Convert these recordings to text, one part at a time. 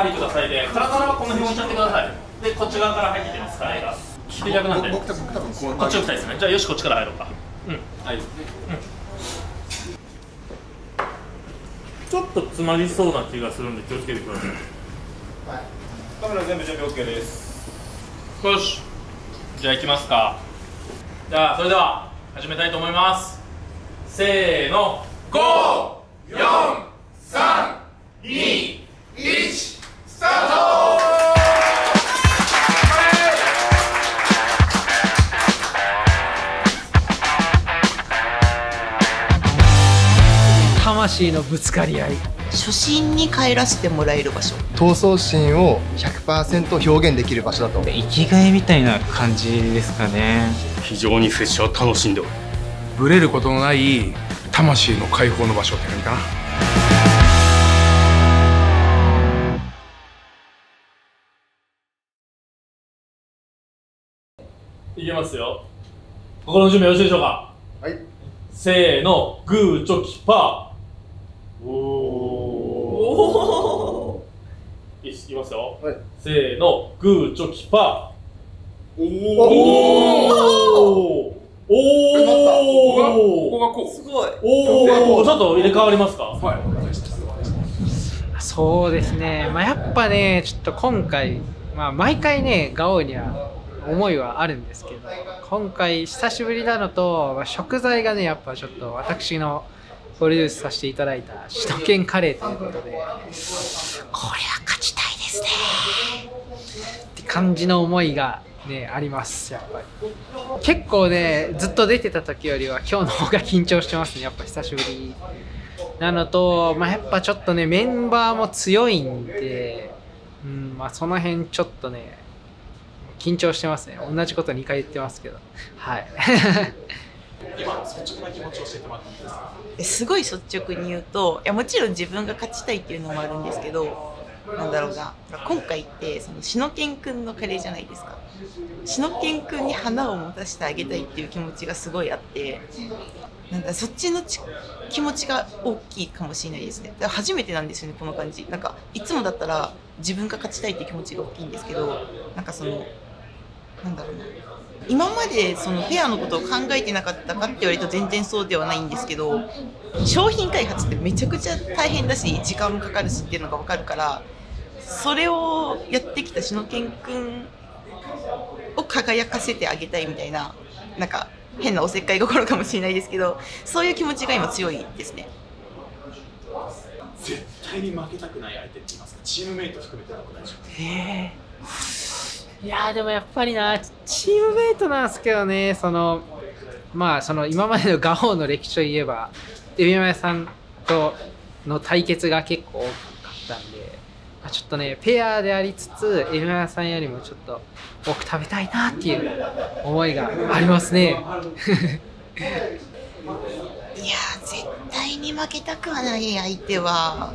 ぱりください。で体はこの辺置いちゃってください。でこっち側から入ってきます。カレーが。聞き逆なんで僕多分多分こうこっち置きたいですね。じゃあよしこっちから入ろうか。うん。はい。ちょっと詰まりそうな気がするんで気をつけてください。カメラ全部準備 OK です。よし。じゃあ行きますか。じゃあそれでは始めたいと思います。せーの。54321スター魂のぶつかり合い。初心に帰らせてもらえる場所。闘争心を100%表現できる場所だと。生きがいみたいな感じですかね。非常に拙者は楽しんでおる。ブレることのない魂の解放の場所って感じかな？いきますよ。心の準備よろしいでしょうか？はい。せーのグーチョキパー。おおいきますよ、はい。せーのグーチョキパー。おおおおおこがこすごい。おおちょっと入れ替わりますか？うはい。そうですね。まあやっぱねちょっと今回まあ毎回ねガオには思いはあるんですけど今回久しぶりなのと、まあ、食材がねやっぱちょっと私のプロデュースさせていただいた首都圏カレーということでこれは勝ちたいですね。って感じの思いがねありますやっぱり。結構ねずっと出てた時よりは今日の方が緊張してますねやっぱ久しぶりなのと、まあ、やっぱちょっとねメンバーも強いんで、うんまあ、その辺ちょっとね緊張してますね。同じこと2回言ってますけど。はい。今、率直な気持ち教えてもらっていいですかすごい率直に言うといやもちろん自分が勝ちたいっていうのもあるんですけどなんだろうな。今回ってそのしのけんくんのカレーじゃないですか。しのけんくんに花を持たせてあげたいっていう気持ちがすごいあってなんだそっちのち気持ちが大きいかもしれないですね。初めてなんですよねこの感じ。なんかいつもだったら自分が勝ちたいっていう気持ちが大きいんですけどなんかそのなんだろうな。今までそのペアのことを考えてなかったかって言われると全然そうではないんですけど商品開発ってめちゃくちゃ大変だし時間もかかるしっていうのが分かるからそれをやってきたしのけんくんを輝かせてあげたいみたいななんか変なおせっかい心かもしれないですけどそういう気持ちが今強いですね。絶対に負けたくない相手って言いますか？チームメイト含めてどこでしょうへえいやでもやっぱりなチームメイトなんですけどねそのまあその今までのガオの歴史といえばエビマヤさんとの対決が結構多かったんで、ま、ちょっとねペアでありつつエビマヤさんよりもちょっと多く食べたいなっていう思いがありますね。いや絶対に負けたくはない相手は、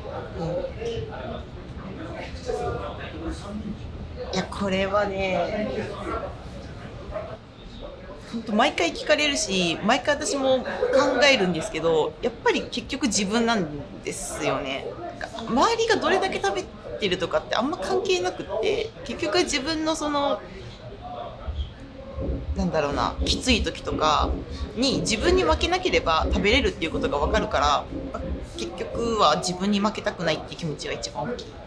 いやこれはね本当毎回聞かれるし毎回私も考えるんですけどやっぱり結局自分なんですよね周りがどれだけ食べてるとかってあんま関係なくって結局自分のそのなんだろうなきつい時とかに自分に負けなければ食べれるっていうことが分かるから結局は自分に負けたくないっていう気持ちが一番大きい。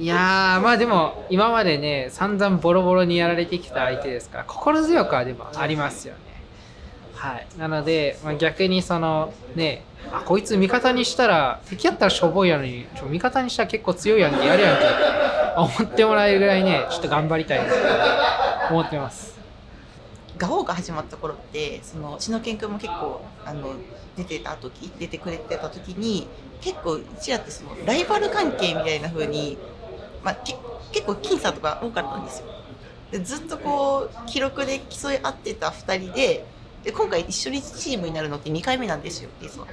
いやーまあでも今までね散々ボロボロにやられてきた相手ですから心強くはでもありますよね。はい。なので、まあ、逆にそのねあこいつ味方にしたら敵やったらしょぼいやのにちょ味方にしたら結構強いやんけやるやんけ思ってもらえるぐらいねちょっと頑張りたいなと思ってます。ガオが始まった頃ってその篠健君も結構あの出てた時出てくれてた時に結構うちらってそのライバル関係みたいな風にまあ、け結構僅差とか多かったんですよ。でずっとこう記録で競い合ってた2人でで今回一緒にチームになるのって2回目なんですよ実は。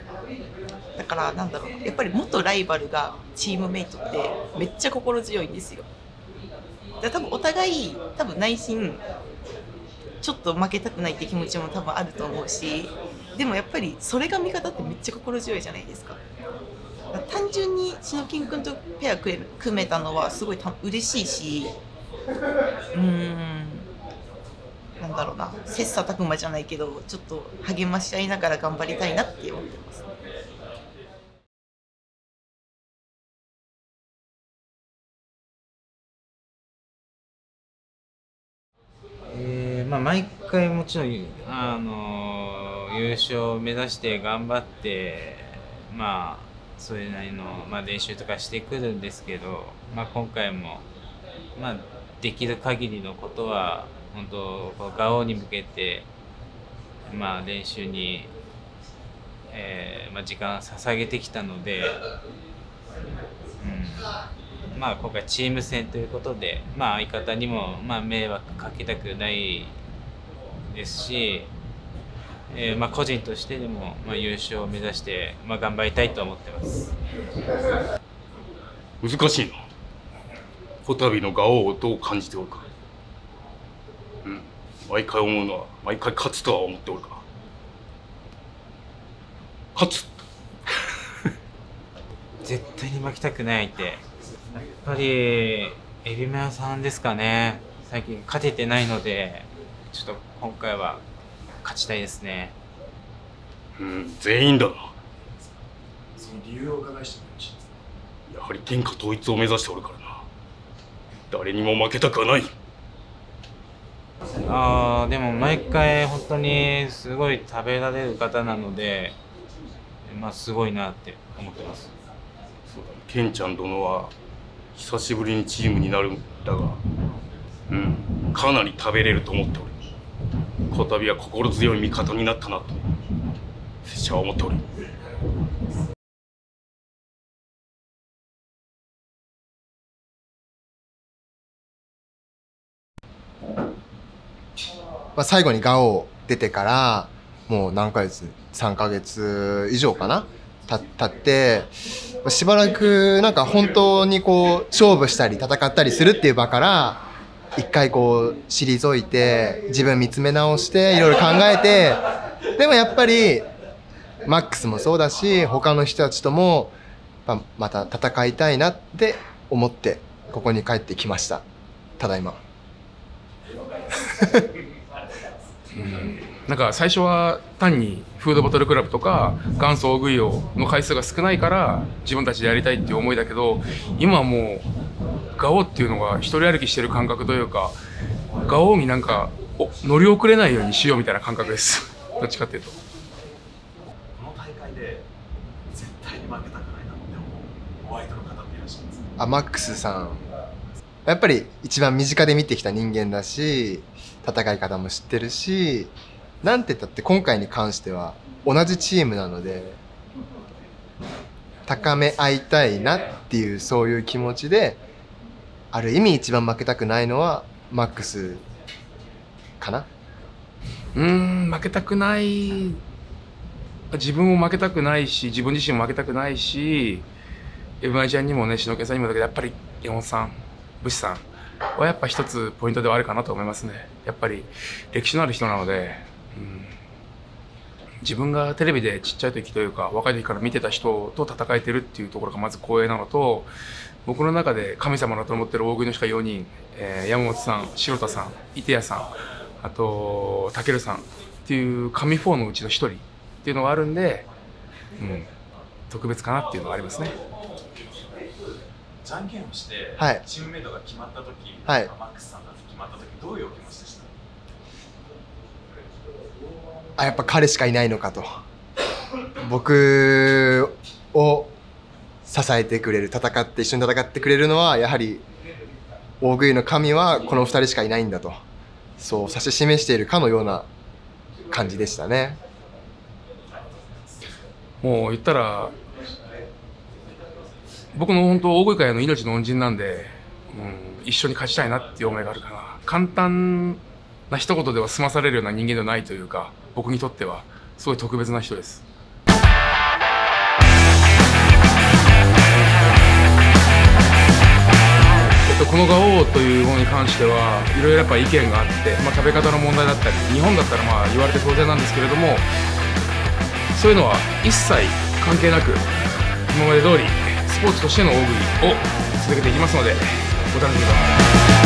だからなんだろうやっぱり元ライバルがチームメイトってめっちゃ心強いんですよ。多分お互い多分内心ちょっと負けたくないって気持ちも多分あると思うしでもやっぱりそれが味方ってめっちゃ心強いじゃないですか単純にしのきんくんとペア組め組めたのはすごいた嬉しいしうーんなんだろうな切磋琢磨じゃないけどちょっと励まし合いながら頑張りたいなって思ってます。回もちろん、あの優勝を目指して頑張って、まあ、それなりの、まあ、練習とかしてくるんですけど、まあ、今回も、まあ、できる限りのことは本当このガオに向けて、まあ、練習に、えーまあ、時間を捧げてきたので、うん、まあ今回チーム戦ということで、まあ、相方にもまあ迷惑かけたくないですし、えーまあ個人としてでもまあ優勝を目指してまあ頑張りたいと思ってます。難しいな。こたびのガオをどう感じておるか。うん。毎回思うのは毎回勝つとは思っておるか。勝つ。絶対に負けたくない相手。やっぱりエビマヨさんですかね。最近勝ててないのでちょっと今回は勝ちたいですね。うん全員だな。その理由をお伺いしてもよろしいです。かやはり天下統一を目指しておるからな。誰にも負けたくはない。あーでも毎回本当にすごい食べられる方なのでまあすごいなって思ってます。そうだケンちゃん殿は久しぶりにチームになるんだがうんかなり食べれると思っておるこたびは心強い味方になったなと拙者は思っておる。まあ、最後にガオ出てからもう何ヶ月3ヶ月以上かなたってしばらくなんか本当にこう勝負したり戦ったりするっていう場から一回こう退いて自分見つめ直していろいろ考えてでもやっぱりマックスもそうだし他の人たちともまた戦いたいなって思ってここに帰ってきましたただいま。なんか最初は単にフードボトルクラブとか元祖大食いをの回数が少ないから自分たちでやりたいっていう思いだけど今はもうガオっていうのが一人歩きしてる感覚というかガオになんかお乗り遅れないようにしようみたいな感覚です。どっちかっていうと。この大会で絶対に負けたくないなって思うホワイトの方っていらっしゃいます？かあマックスさん。やっぱり一番身近で見てきた人間だし戦い方も知ってるしなんて言ったって今回に関しては同じチームなので高め合いたいなっていうそういう気持ちである意味一番負けたくないのはマックスかな？うん負けたくない。自分も負けたくないし自分自身も負けたくないしエブマイちゃんにもね篠家さんにもだけどやっぱり山本さん武士さんはやっぱ一つポイントではあるかなと思いますね。やっぱり歴史のある人なので、うん、自分がテレビでちっちゃい時というか若い時から見てた人と戦えてるっていうところがまず光栄なのと僕の中で神様だと思ってる大食いの人が4人、えー山本さん城田さん伊手谷さんあとたけるさんっていう神4のうちの1人っていうのがあるんで、うん、特別かなっていうのがありますね。じゃんけんをして、はい。チームメイトが決まった時、はい。マックスさんが決まった時どういうお気持ちでした？あやっぱ彼しかいないのかと。僕を支えてくれる戦って一緒に戦ってくれるのはやはり大食いの神はこの2人しかいないんだと。そう指し示しているかのような感じでしたね。もう言ったら僕の本当大食い界の命の恩人なんで、うん、一緒に勝ちたいなっていう思いがあるかな。簡単な一言では済まされるような人間ではないというか僕にとってはすごい特別な人です、この「ガオー」というものに関してはいろいろやっぱ意見があって、まあ、食べ方の問題だったり日本だったらまあ言われて当然なんですけれどもそういうのは一切関係なく今まで通りスポーツとしての大食いを続けていきますのでお楽しみください。